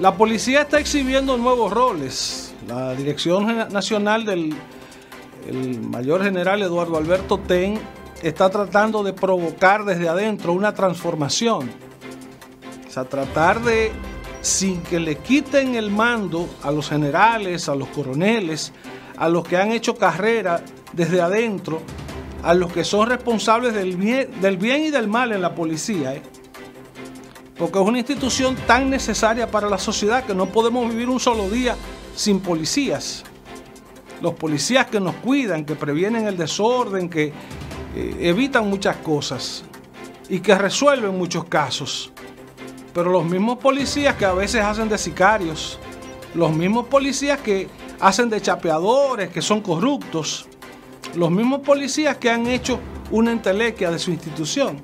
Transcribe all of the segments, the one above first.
La policía está exhibiendo nuevos roles. La Dirección Nacional del Mayor General Eduardo Alberto Ten está tratando de provocar desde adentro una transformación. O sea, tratar de, sin que le quiten el mando a los generales, a los coroneles, a los que han hecho carrera desde adentro, a los que son responsables del bien, y del mal en la policía. ¿eh? Porque es una institución tan necesaria para la sociedad que no podemos vivir un solo día sin policías. Los policías que nos cuidan, que previenen el desorden, que eh, evitan muchas cosas y que resuelven muchos casos. Pero los mismos policías que a veces hacen de sicarios, los mismos policías que hacen de chapeadores, que son corruptos, los mismos policías que han hecho una entelequia de su institución.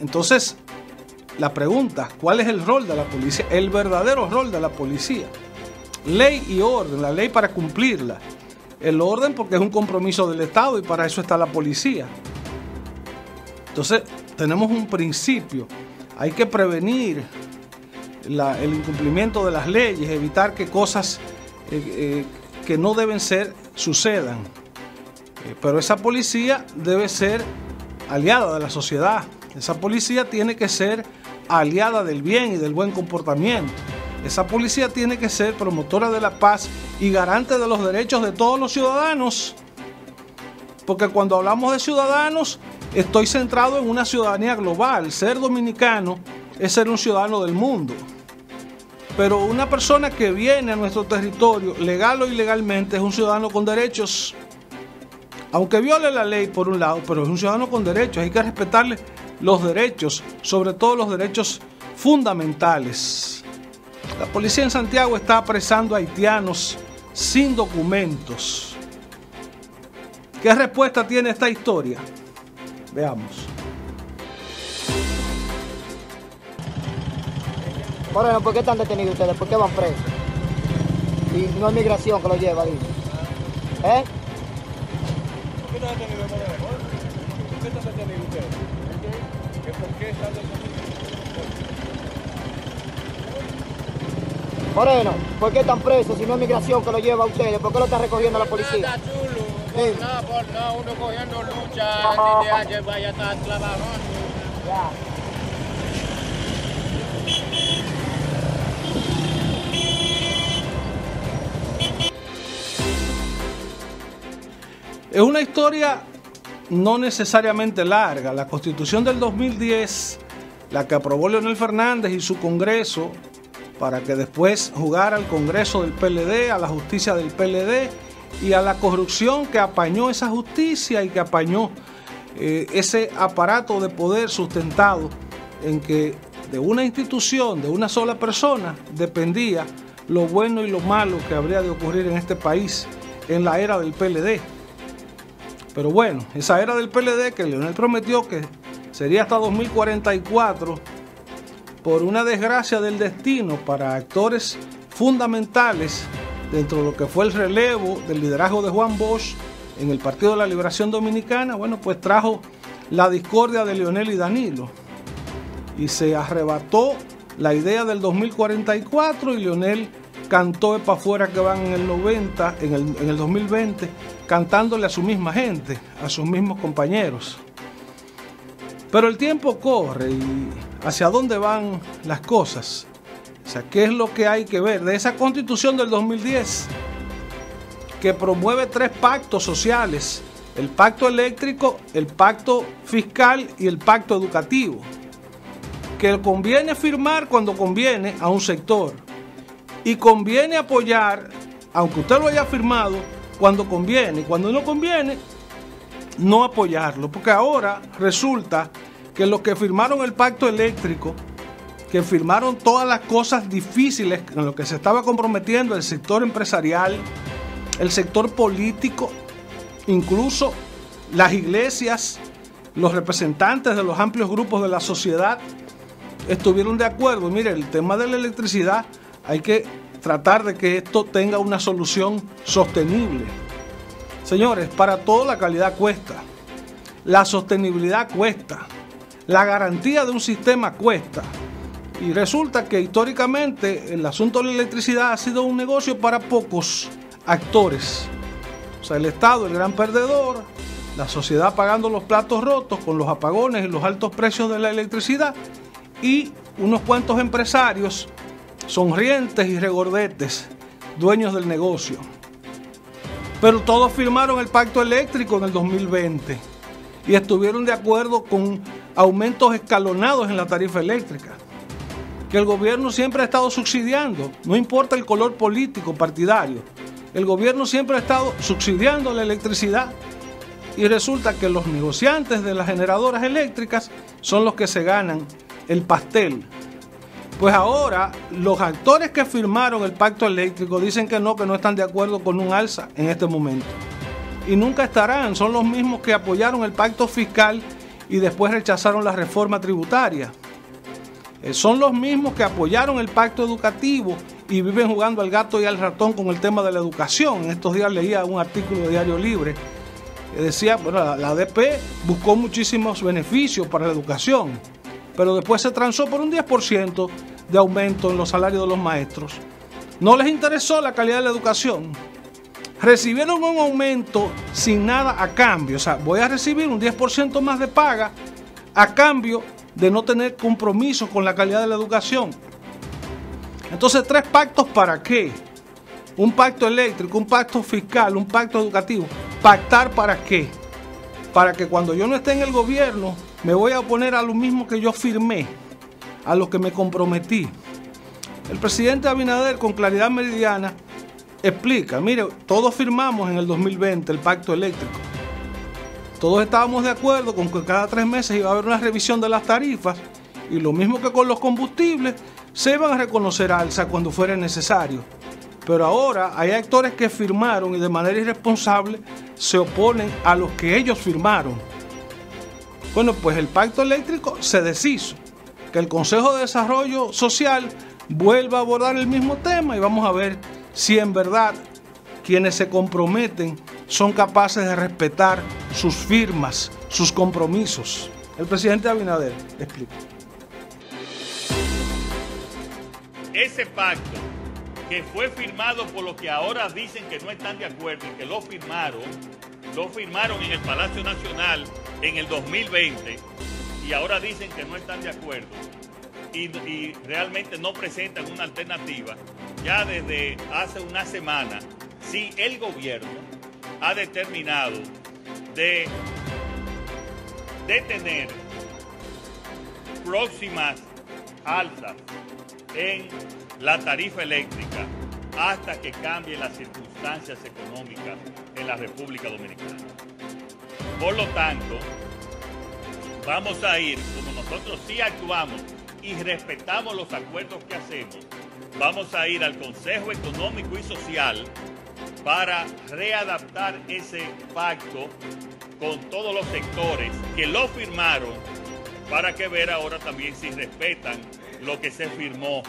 Entonces, la pregunta, ¿cuál es el rol de la policía? El verdadero rol de la policía. Ley y orden, la ley para cumplirla. El orden porque es un compromiso del Estado y para eso está la policía. Entonces, tenemos un principio. Hay que prevenir el incumplimiento de las leyes, evitar que cosas eh, eh, que no deben ser sucedan. Eh, pero esa policía debe ser aliada de la sociedad. Esa policía tiene que ser aliada del bien y del buen comportamiento. Esa policía tiene que ser promotora de la paz y garante de los derechos de todos los ciudadanos. Porque cuando hablamos de ciudadanos, estoy centrado en una ciudadanía global. Ser dominicano es ser un ciudadano del mundo. Pero una persona que viene a nuestro territorio, legal o ilegalmente, es un ciudadano con derechos. Aunque viole la ley por un lado, pero es un ciudadano con derechos. Hay que respetarle los derechos, sobre todo los derechos fundamentales. La policía en Santiago está apresando a haitianos sin documentos. ¿Qué respuesta tiene esta historia? Veamos. Moreno, ¿por qué están detenidos ustedes? ¿Por qué van presos? Y no es migración que lo lleva, dice. ¿Eh? ¿Por qué están detenidos, Moreno, ¿por qué están presos si no es migración que lo lleva a ustedes? ¿Por qué lo está recogiendo la policía? chulo. Sí. No, por no, uno cogiendo lucha, que vaya a estar trabajando. Ya. Es una historia no necesariamente larga. La constitución del 2010, la que aprobó Leonel Fernández y su Congreso, para que después jugara al Congreso del PLD, a la justicia del PLD y a la corrupción que apañó esa justicia y que apañó eh, ese aparato de poder sustentado en que de una institución, de una sola persona, dependía lo bueno y lo malo que habría de ocurrir en este país en la era del PLD. Pero bueno, esa era del PLD que Leonel prometió que sería hasta 2044 por una desgracia del destino para actores fundamentales dentro de lo que fue el relevo del liderazgo de Juan Bosch en el Partido de la Liberación Dominicana, bueno, pues trajo la discordia de Leonel y Danilo. Y se arrebató la idea del 2044 y Leonel cantó para afuera que van en el 90, en el, en el 2020, cantándole a su misma gente, a sus mismos compañeros. Pero el tiempo corre y hacia dónde van las cosas. O sea, ¿qué es lo que hay que ver de esa constitución del 2010 que promueve tres pactos sociales? El pacto eléctrico, el pacto fiscal y el pacto educativo. Que conviene firmar cuando conviene a un sector. Y conviene apoyar, aunque usted lo haya firmado, cuando conviene. Cuando no conviene, no apoyarlo. Porque ahora resulta que los que firmaron el pacto eléctrico, que firmaron todas las cosas difíciles en lo que se estaba comprometiendo el sector empresarial, el sector político, incluso las iglesias, los representantes de los amplios grupos de la sociedad, estuvieron de acuerdo. Mire, el tema de la electricidad hay que tratar de que esto tenga una solución sostenible. Señores, para todo la calidad cuesta. La sostenibilidad cuesta. La garantía de un sistema cuesta. Y resulta que históricamente el asunto de la electricidad ha sido un negocio para pocos actores. O sea, el Estado, el gran perdedor, la sociedad pagando los platos rotos con los apagones y los altos precios de la electricidad y unos cuantos empresarios sonrientes y regordetes, dueños del negocio. Pero todos firmaron el pacto eléctrico en el 2020 y estuvieron de acuerdo con aumentos escalonados en la tarifa eléctrica, que el gobierno siempre ha estado subsidiando, no importa el color político partidario, el gobierno siempre ha estado subsidiando la electricidad y resulta que los negociantes de las generadoras eléctricas son los que se ganan el pastel. Pues ahora los actores que firmaron el pacto eléctrico dicen que no, que no están de acuerdo con un alza en este momento. Y nunca estarán, son los mismos que apoyaron el pacto fiscal y después rechazaron la reforma tributaria. Eh, son los mismos que apoyaron el pacto educativo y viven jugando al gato y al ratón con el tema de la educación. En estos días leía un artículo de Diario Libre decía, bueno, la, ADP buscó muchísimos beneficios para la educación, pero después se transó por un 10% de aumento en los salarios de los maestros. No les interesó la calidad de la educación. Recibieron un aumento sin nada a cambio. O sea, voy a recibir un 10% más de paga a cambio de no tener compromiso con la calidad de la educación. Entonces, tres pactos para qué? Un pacto eléctrico, un pacto fiscal, un pacto educativo. ¿Pactar para qué? Para que cuando yo no esté en el gobierno me voy a oponer a lo mismo que yo firmé, a lo que me comprometí. El presidente Abinader con claridad meridiana explica, mire, todos firmamos en el 2020 el pacto eléctrico. Todos estábamos de acuerdo con que cada tres meses iba a haber una revisión de las tarifas y lo mismo que con los combustibles, se iban a reconocer alza cuando fuera necesario. Pero ahora hay actores que firmaron y de manera irresponsable se oponen a los que ellos firmaron. Bueno, pues el pacto eléctrico se deshizo. Que el Consejo de Desarrollo Social vuelva a abordar el mismo tema y vamos a ver si en verdad quienes se comprometen son capaces de respetar sus firmas, sus compromisos. El presidente Abinader explica. Ese pacto que fue firmado por los que ahora dicen que no están de acuerdo y que lo firmaron, lo firmaron en el Palacio Nacional en el 2020 y ahora dicen que no están de acuerdo y, realmente no presentan una alternativa, ya desde hace una semana, si el gobierno ha determinado de detener próximas alzas en la tarifa eléctrica hasta que cambien las circunstancias económicas en la República Dominicana. Por lo tanto, vamos a ir, como nosotros sí actuamos y respetamos los acuerdos que hacemos, vamos a ir al Consejo Económico y Social para readaptar ese pacto con todos los sectores que lo firmaron para que ver ahora también si respetan lo que se firmó